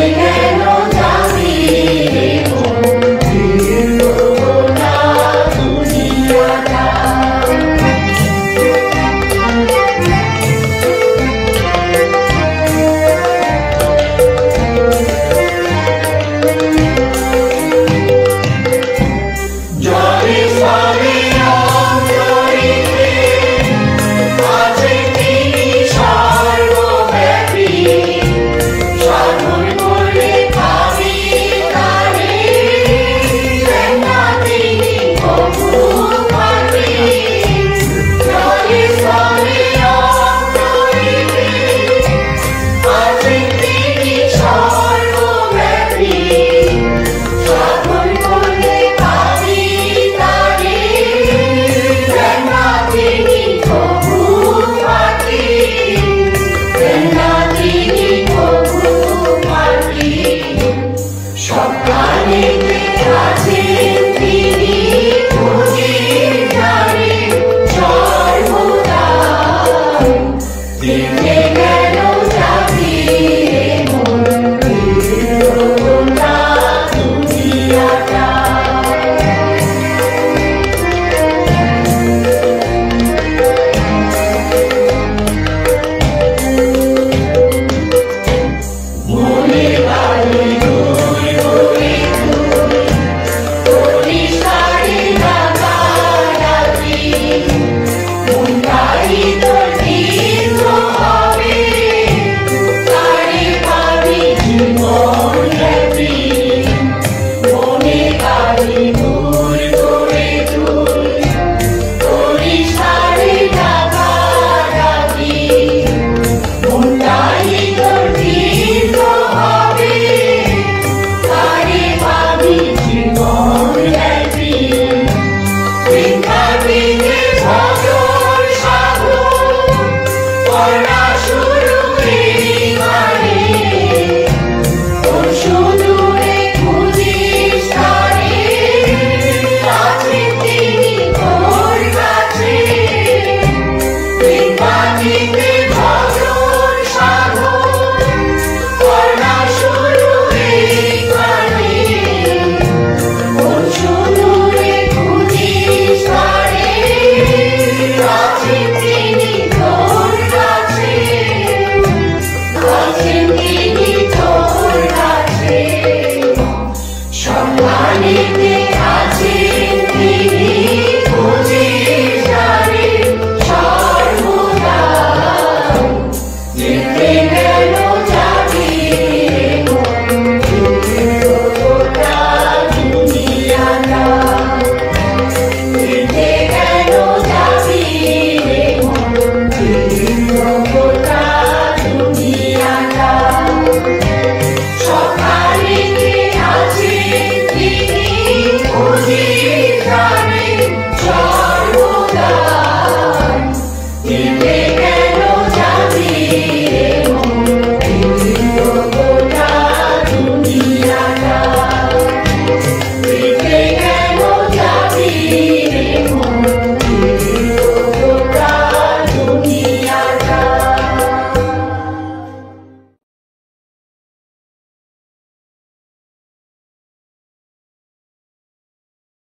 singing